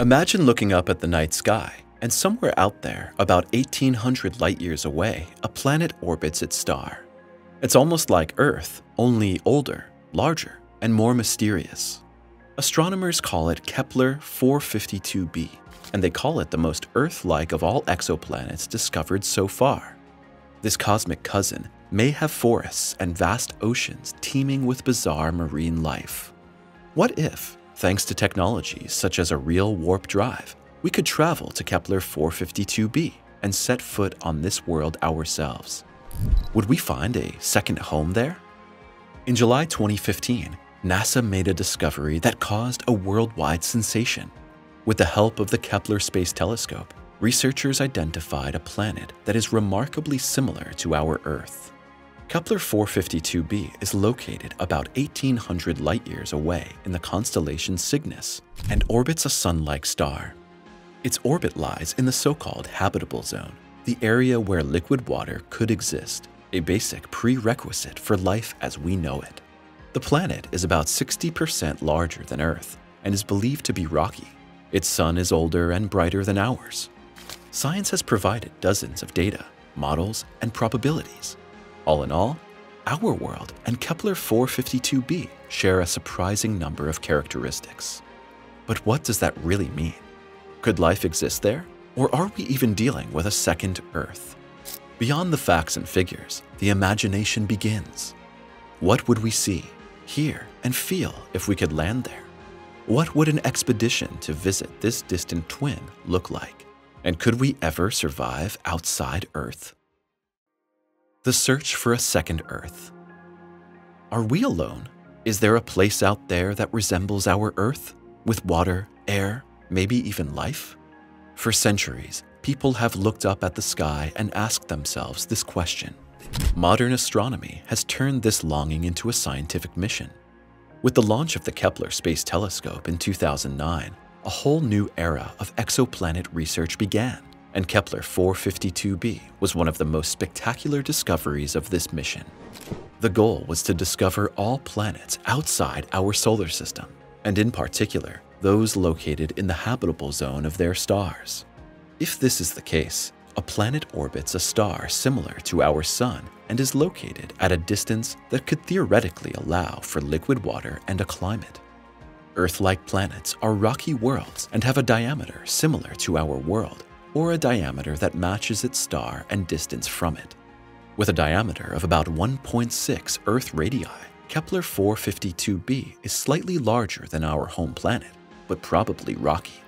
Imagine looking up at the night sky, and somewhere out there, about 1800 light years away, a planet orbits its star. It's almost like Earth, only older, larger, and more mysterious. Astronomers call it Kepler 452b, and they call it the most Earth-like of all exoplanets discovered so far. This cosmic cousin may have forests and vast oceans teeming with bizarre marine life. What if, thanks to technologies such as a real warp drive, we could travel to Kepler 452b and set foot on this world ourselves? Would we find a second home there? In July 2015, NASA made a discovery that caused a worldwide sensation. With the help of the Kepler Space Telescope, researchers identified a planet that is remarkably similar to our Earth. Kepler 452b is located about 1800 light-years away in the constellation Cygnus and orbits a sun-like star. Its orbit lies in the so-called habitable zone, the area where liquid water could exist, a basic prerequisite for life as we know it. The planet is about 60% larger than Earth and is believed to be rocky. Its sun is older and brighter than ours. Science has provided dozens of data, models, and probabilities. All in all, our world and Kepler 452b share a surprising number of characteristics. But what does that really mean? Could life exist there? Or are we even dealing with a second Earth? Beyond the facts and figures, the imagination begins. What would we see, hear, and feel if we could land there? What would an expedition to visit this distant twin look like? And could we ever survive outside Earth? The search for a second Earth. Are we alone? Is there a place out there that resembles our Earth, with water, air, maybe even life? For centuries, people have looked up at the sky and asked themselves this question. Modern astronomy has turned this longing into a scientific mission. With the launch of the Kepler Space Telescope in 2009, a whole new era of exoplanet research began, and Kepler 452b was one of the most spectacular discoveries of this mission. The goal was to discover all planets outside our solar system, and in particular, those located in the habitable zone of their stars. If this is the case, a planet orbits a star similar to our Sun and is located at a distance that could theoretically allow for liquid water and a climate. Earth-like planets are rocky worlds and have a diameter similar to our world, or a diameter that matches its star and distance from it. With a diameter of about 1.6 Earth radii, Kepler 452b is slightly larger than our home planet, but probably rocky.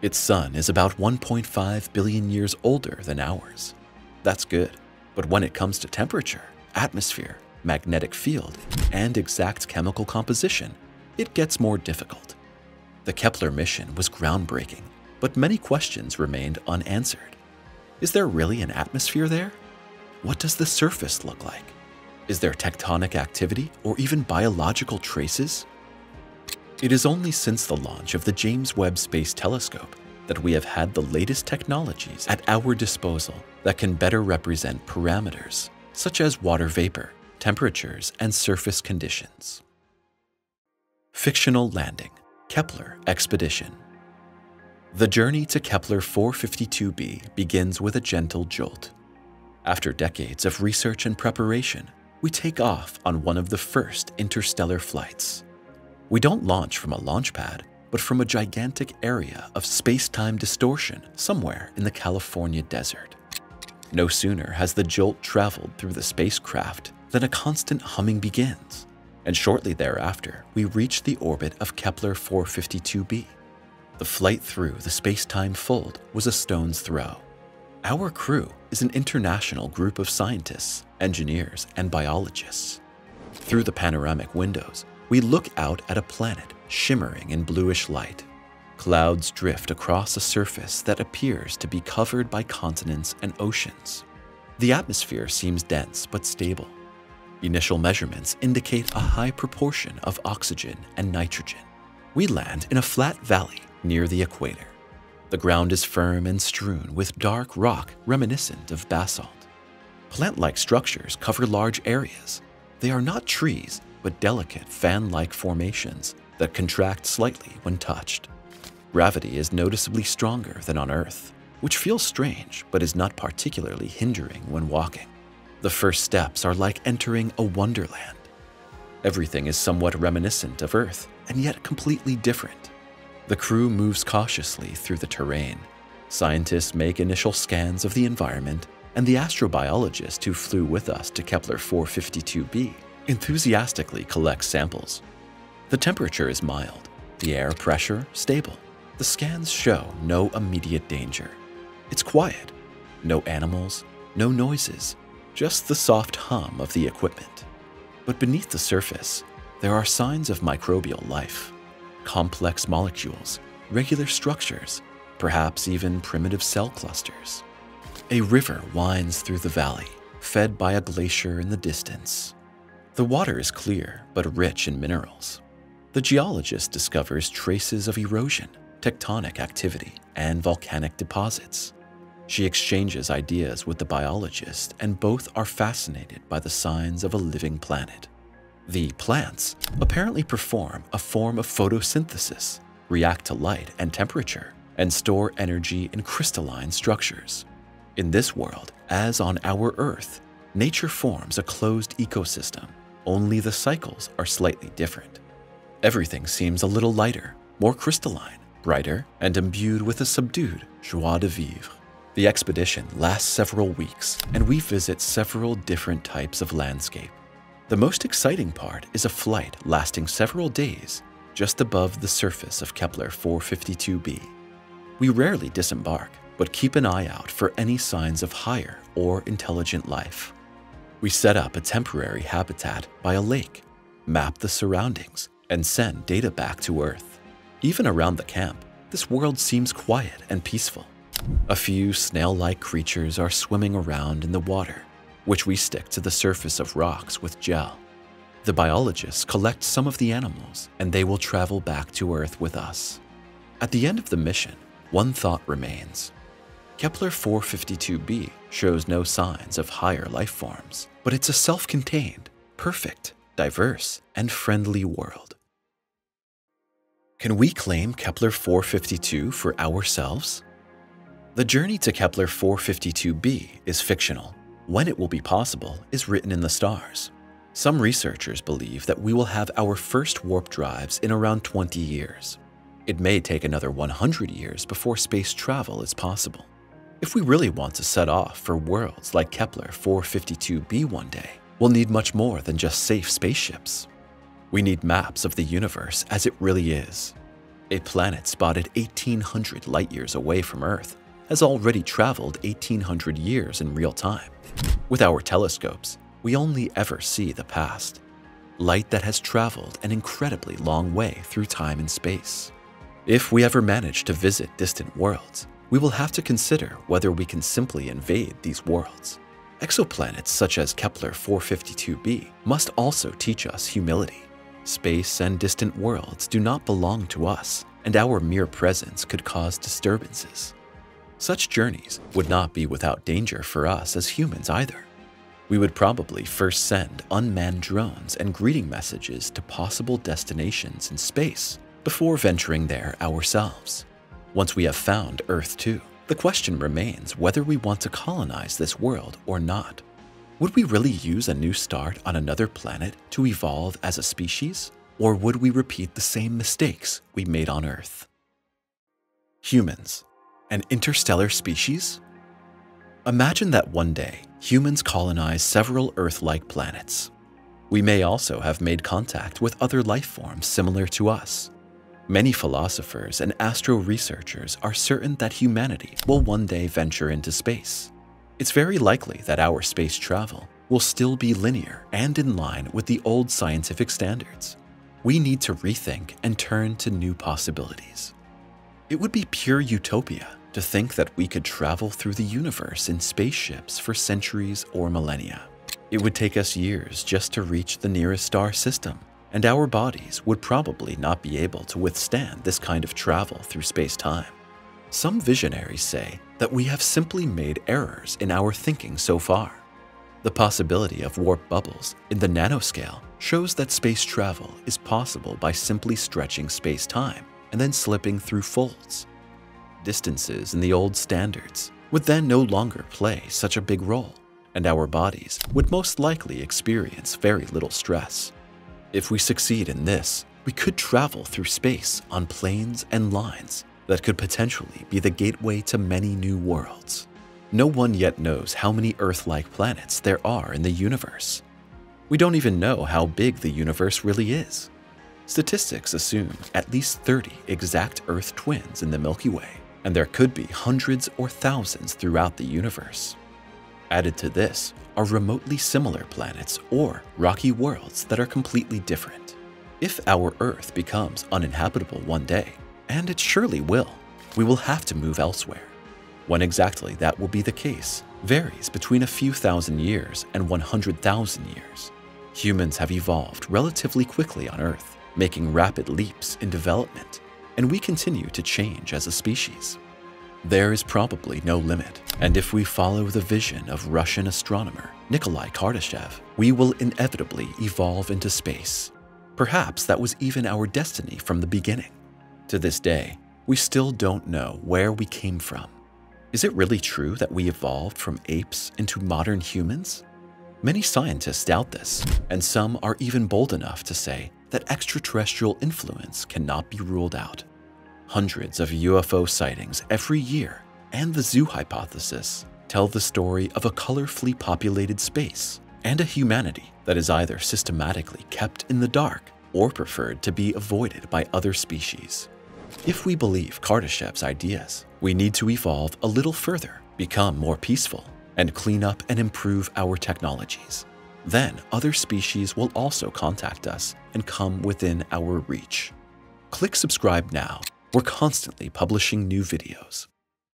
Its sun is about 1.5 billion years older than ours. That's good, but when it comes to temperature, atmosphere, magnetic field, and exact chemical composition, it gets more difficult. The Kepler mission was groundbreaking, but many questions remained unanswered. Is there really an atmosphere there? What does the surface look like? Is there tectonic activity or even biological traces? It is only since the launch of the James Webb Space Telescope that we have had the latest technologies at our disposal that can better represent parameters such as water vapor, temperatures, and surface conditions. Fictional Landing Kepler Expedition The journey to Kepler 452b begins with a gentle jolt. After decades of research and preparation, we take off on one of the first interstellar flights. We don't launch from a launch pad, but from a gigantic area of space-time distortion somewhere in the California desert. No sooner has the jolt traveled through the spacecraft than a constant humming begins and shortly thereafter, we reach the orbit of Kepler 452b. The flight through the space-time fold was a stone's throw. Our crew is an international group of scientists, engineers, and biologists. Through the panoramic windows, we look out at a planet shimmering in bluish light. Clouds drift across a surface that appears to be covered by continents and oceans. The atmosphere seems dense but stable, Initial measurements indicate a high proportion of oxygen and nitrogen. We land in a flat valley near the equator. The ground is firm and strewn with dark rock reminiscent of basalt. Plant-like structures cover large areas. They are not trees, but delicate fan-like formations that contract slightly when touched. gravity is noticeably stronger than on Earth, which feels strange but is not particularly hindering when walking. The first steps are like entering a wonderland. Everything is somewhat reminiscent of Earth and yet completely different. The crew moves cautiously through the terrain. Scientists make initial scans of the environment, and the astrobiologist who flew with us to Kepler 452b enthusiastically collects samples. The temperature is mild, the air pressure stable. The scans show no immediate danger. It's quiet. No animals, no noises, just the soft hum of the equipment. But beneath the surface, there are signs of microbial life complex molecules, regular structures, perhaps even primitive cell clusters. A river winds through the valley, fed by a glacier in the distance. The water is clear but rich in minerals. The geologist discovers traces of erosion, tectonic activity, and volcanic deposits. She exchanges ideas with the biologist, and both are fascinated by the signs of a living planet. The plants apparently perform a form of photosynthesis, react to light and temperature, and store energy in crystalline structures. In this world, as on our Earth, nature forms a closed ecosystem, only the cycles are slightly different. Everything seems a little lighter, more crystalline, brighter, and imbued with a subdued joie de vivre. The expedition lasts several weeks, and we visit several different types of landscape. The most exciting part is a flight lasting several days just above the surface of Kepler 452b. We rarely disembark, but keep an eye out for any signs of higher or intelligent life. We set up a temporary habitat by a lake, map the surroundings, and send data back to Earth. Even around the camp, this world seems quiet and peaceful. A few snail-like creatures are swimming around in the water, which we stick to the surface of rocks with gel. The biologists collect some of the animals and they will travel back to Earth with us. At the end of the mission, one thought remains. Kepler 452b shows no signs of higher life forms, but it's a self-contained, perfect, diverse, and friendly world. Can we claim Kepler 452 for ourselves? The journey to Kepler 452b is fictional, when it will be possible is written in the stars. Some researchers believe that we will have our first warp drives in around 20 years. It may take another 100 years before space travel is possible. If we really want to set off for worlds like Kepler 452b one day, we'll need much more than just safe spaceships. We need maps of the universe as it really is. A planet spotted 1800 light years away from Earth has already traveled 1800 years in real time. With our telescopes, we only ever see the past, light that has traveled an incredibly long way through time and space. If we ever manage to visit distant worlds, we will have to consider whether we can simply invade these worlds. Exoplanets such as Kepler 452b must also teach us humility. Space and distant worlds do not belong to us, and our mere presence could cause disturbances. Such journeys would not be without danger for us as humans either. We would probably first send unmanned drones and greeting messages to possible destinations in space before venturing there ourselves. Once we have found Earth 2, the question remains whether we want to colonize this world or not. Would we really use a new start on another planet to evolve as a species? Or would we repeat the same mistakes we made on Earth? Humans an interstellar species? Imagine that one day, humans colonize several Earth-like planets. We may also have made contact with other life forms similar to us. Many philosophers and astro researchers are certain that humanity will one day venture into space. It's very likely that our space travel will still be linear and in line with the old scientific standards. We need to rethink and turn to new possibilities. It would be pure utopia to think that we could travel through the universe in spaceships for centuries or millennia. It would take us years just to reach the nearest star system, and our bodies would probably not be able to withstand this kind of travel through space-time. Some visionaries say that we have simply made errors in our thinking so far. The possibility of warp bubbles in the nanoscale shows that space travel is possible by simply stretching space-time and then slipping through folds. Distances in the old standards would then no longer play such a big role, and our bodies would most likely experience very little stress. If we succeed in this, we could travel through space on planes and lines that could potentially be the gateway to many new worlds. No one yet knows how many Earth-like planets there are in the universe. We don't even know how big the universe really is. Statistics assume at least 30 exact Earth twins in the Milky Way, and there could be hundreds or thousands throughout the universe. Added to this are remotely similar planets or rocky worlds that are completely different. If our Earth becomes uninhabitable one day, and it surely will, we will have to move elsewhere. When exactly that will be the case varies between a few thousand years and 100,000 years. Humans have evolved relatively quickly on Earth, making rapid leaps in development, and we continue to change as a species. There is probably no limit, and if we follow the vision of Russian astronomer Nikolai Kardashev, we will inevitably evolve into space. Perhaps that was even our destiny from the beginning. To this day, we still don't know where we came from. Is it really true that we evolved from apes into modern humans? Many scientists doubt this, and some are even bold enough to say that extraterrestrial influence cannot be ruled out. Hundreds of UFO sightings every year and the zoo hypothesis tell the story of a colorfully populated space and a humanity that is either systematically kept in the dark or preferred to be avoided by other species. If we believe Kardashev's ideas, we need to evolve a little further, become more peaceful, and clean up and improve our technologies. Then other species will also contact us and come within our reach. Click subscribe now. We're constantly publishing new videos.